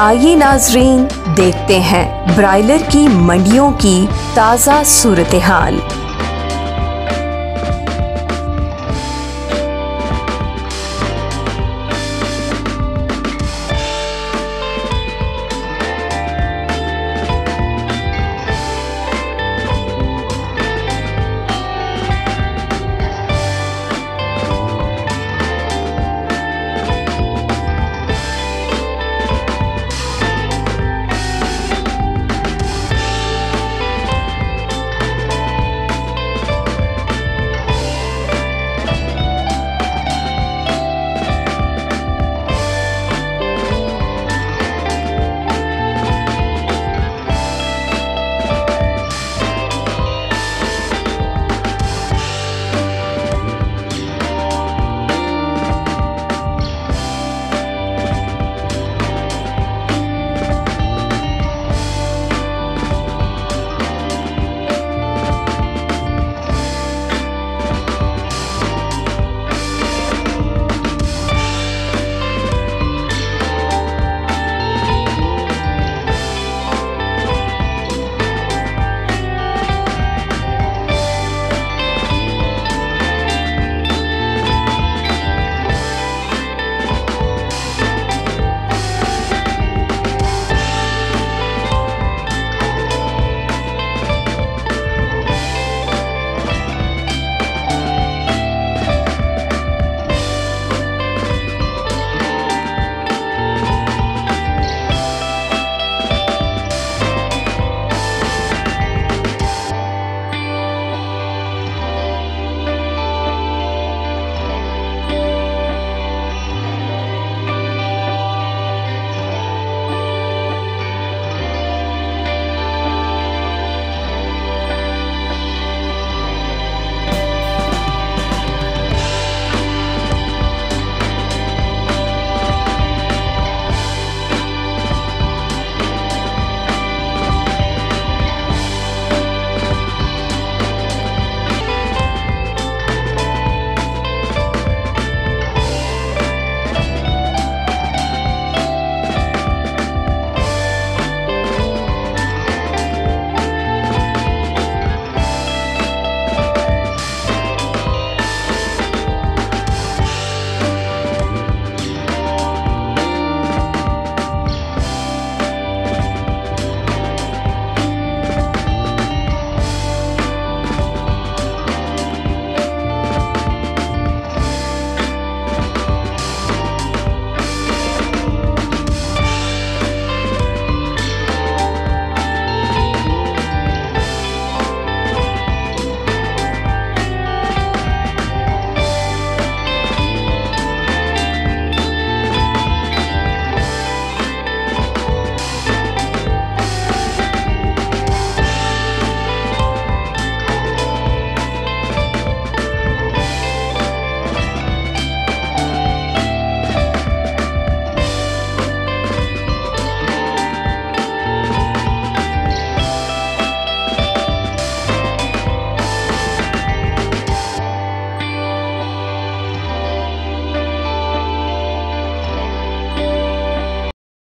आइए नाजरीन देखते हैं ब्रायलर की मंडियों की ताज़ा सूरत हाल।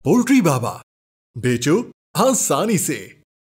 पोल्ट्री बाबा। बेचो आसानी से।